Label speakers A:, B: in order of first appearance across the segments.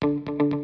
A: Are you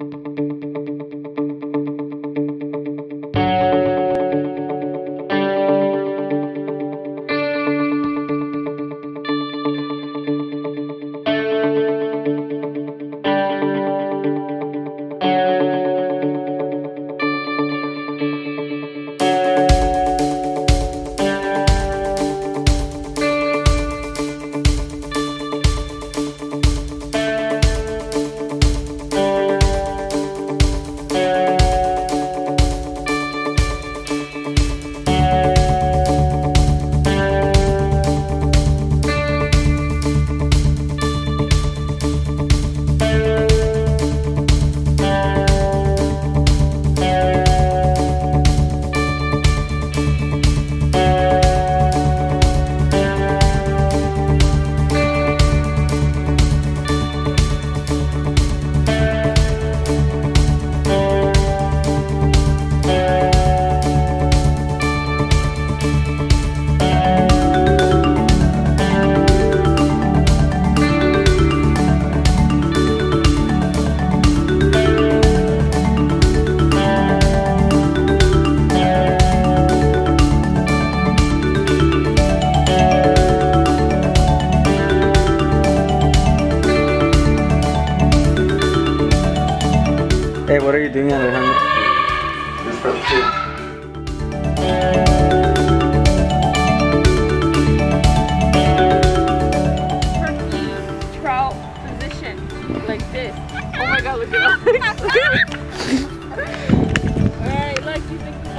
A: doing, Alejandro?
B: The kid.
C: turkey trout position like this. Oh my god, look at that. Alright, look, you think